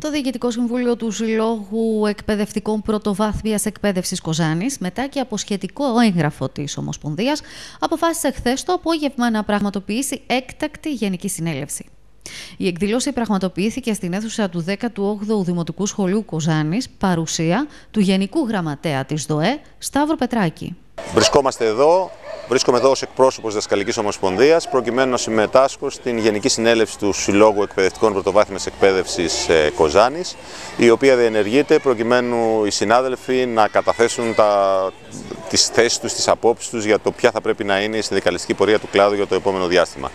Το Διοικητικό Συμβούλιο του Συλλόγου Εκπαιδευτικών Πρωτοβάθμιας Εκπαίδευσης Κοζάνης, μετά και από σχετικό έγγραφο της Ομοσπονδίας, αποφάσισε χθες το απόγευμα να πραγματοποιήσει έκτακτη Γενική Συνέλευση. Η εκδήλωση πραγματοποιήθηκε στην αίθουσα του 18ου Δημοτικού Σχολείου Κοζάνης, παρουσία του Γενικού Γραμματέα της ΔΟΕ, Σταύρο Πετράκη. Βρισκόμαστε εδώ Βρίσκομαι εδώ ως εκπρόσωπος της Δασκαλικής Ομοσπονδίας, προκειμένου να συμμετάσχω στην Γενική Συνέλευση του Συλλόγου Εκπαιδευτικών Πρωτοβάθμιας Εκπαίδευσης ε, Κοζάνης, η οποία διενεργείται προκειμένου οι συνάδελφοι να καταθέσουν τα, τις θέσεις τους, τις απόψεις τους για το ποια θα πρέπει να είναι η συνδικαλιστική πορεία του κλάδου για το επόμενο διάστημα.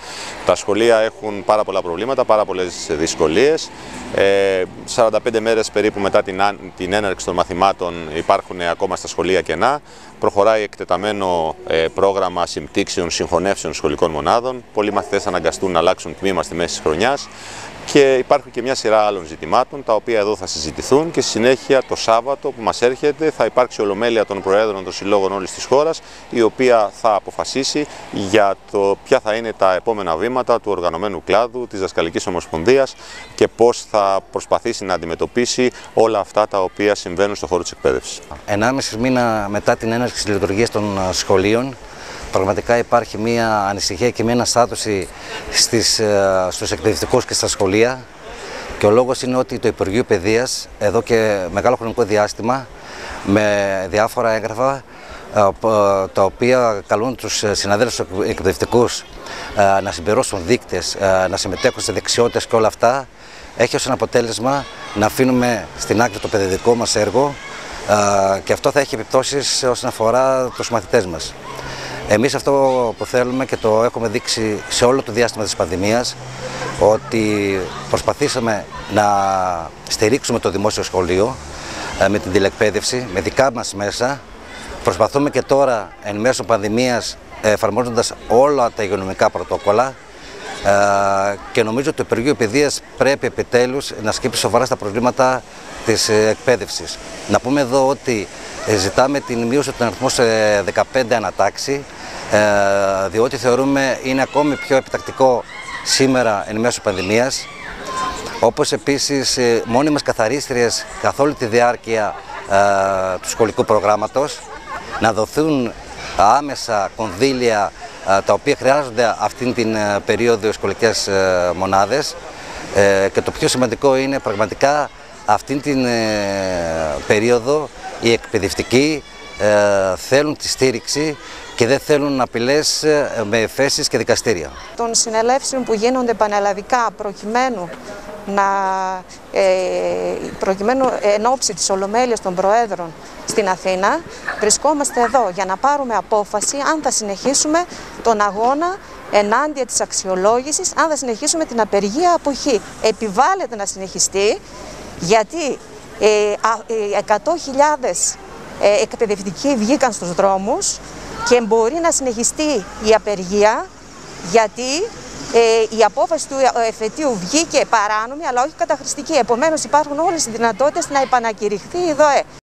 Τα σχολεία έχουν πάρα πολλά προβλήματα, πάρα πολλές δυσκολίες. 45 μέρες περίπου μετά την, την έναρξη των μαθημάτων υπάρχουν ακόμα στα σχολεία κενά. Προχωράει εκτεταμένο ε, πρόγραμμα συμπτύξεων συγχωνεύσεων σχολικών μονάδων. Πολλοί μαθητές αναγκαστούν να αλλάξουν τμήμα στη μέση της χρονιάς. Και υπάρχουν και μια σειρά άλλων ζητημάτων τα οποία εδώ θα συζητηθούν και στη συνέχεια το Σάββατο που μας έρχεται θα υπάρξει ολομέλεια των Προέδρων των Συλλόγων όλης της χώρας η οποία θα αποφασίσει για το ποια θα είναι τα επόμενα βήματα του οργανωμένου κλάδου της Δασκαλικής Ομοσπονδίας και πώς θα προσπαθήσει να αντιμετωπίσει όλα αυτά τα οποία συμβαίνουν στον χώρο της εκπαίδευσης. Ενάμιση μήνα μετά την έναρξη της λειτουργίας των σχολείων Πραγματικά υπάρχει μια ανησυχία και μια αναστάτωση στις, ε, στους εκπαιδευτικούς και στα σχολεία και ο λόγος είναι ότι το Υπουργείο Παιδείας εδώ και μεγάλο χρονικό διάστημα με διάφορα έγγραφα ε, τα οποία καλούν τους συναδέλφους εκπαιδευτικούς ε, να συμπληρώσουν δείκτες, να συμμετέχουν σε δεξιότητες και όλα αυτά έχει ως ένα αποτέλεσμα να αφήνουμε στην άκρη το παιδευτικό μας έργο και αυτό θα έχει επιπτώσεις όσον αφορά τους μαθητές μας. Εμείς αυτό που θέλουμε και το έχουμε δείξει σε όλο το διάστημα της πανδημίας ότι προσπαθήσαμε να στηρίξουμε το δημόσιο σχολείο ε, με την τηλεκπαίδευση, με δικά μας μέσα. Προσπαθούμε και τώρα εν μέσω πανδημίας εφαρμόζοντας όλα τα υγειονομικά πρωτόκολλα ε, και νομίζω ότι το Υπουργείο Παιδείας πρέπει επιτέλους να σκύψει σοβαρά στα προβλήματα της εκπαίδευσης. Να πούμε εδώ ότι ζητάμε την μείωση του αριθμού σε 15 ανατάξει ε, διότι θεωρούμε είναι ακόμη πιο επιτακτικό σήμερα εν μέσω πανδημίας. Όπως επίσης ε, μόνιμες καθαρίστριες καθ' όλη τη διάρκεια ε, του σχολικού προγράμματος να δοθούν άμεσα κονδύλια τα οποία χρειάζονται αυτήν την περίοδο σχολικές μονάδες. Και το πιο σημαντικό είναι πραγματικά αυτήν την περίοδο οι εκπαιδευτικοί θέλουν τη στήριξη και δεν θέλουν απειλές ε, με εφέσεις και δικαστήρια. Των συνελεύσεων που γίνονται πανελλαδικά προκειμένου να ε, προκειμένου εν ώψη της Ολομέλειας των Προέδρων στην Αθήνα βρισκόμαστε εδώ για να πάρουμε απόφαση αν θα συνεχίσουμε τον αγώνα ενάντια της αξιολόγησης, αν θα συνεχίσουμε την απεργία αποχή. Επιβάλλεται να συνεχιστεί γιατί ε, 100.000 ε, εκπαιδευτικοί βγήκαν στους δρόμους και μπορεί να συνεχιστεί η απεργία γιατί ε, η απόφαση του εφετείου βγήκε παράνομη αλλά όχι καταχρηστική. Επομένως υπάρχουν όλες οι δυνατότητες να επανακηρυχθεί η ΔΟΕ.